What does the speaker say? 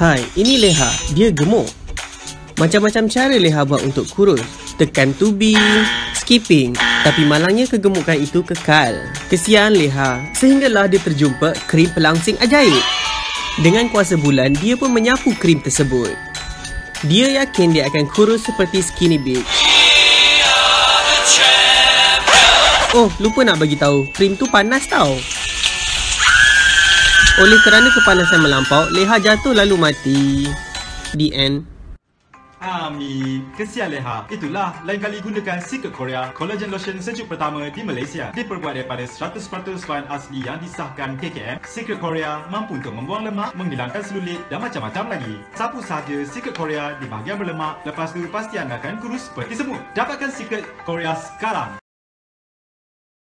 Hai, ini Leha. Dia gemuk. Macam-macam cara Leha buat untuk kurus. Tekan tubing, skipping. Tapi malangnya kegemukan itu kekal. Kesian Leha. Sehinggalah dia terjumpa krim pelangsing ajaib. Dengan kuasa bulan, dia pun menyapu krim tersebut. Dia yakin dia akan kurus seperti Skinny Bitch. Oh, lupa nak bagi tahu, krim tu panas tau. Oleh kerana kepanasan melampau, Leha jatuh lalu mati. The end. Amin. Kesian Leha. Itulah, lain kali gunakan Secret Korea Collagen Lotion sejuk pertama di Malaysia. Diperbuat daripada 100% bahan asli yang disahkan KKM. Secret Korea mampu untuk membuang lemak, menghilangkan selulit dan macam-macam lagi. Sapu sahaja Secret Korea di bahagian berlemak. Lepas tu, pasti anda akan kurus seperti semut. Dapatkan Secret Korea sekarang.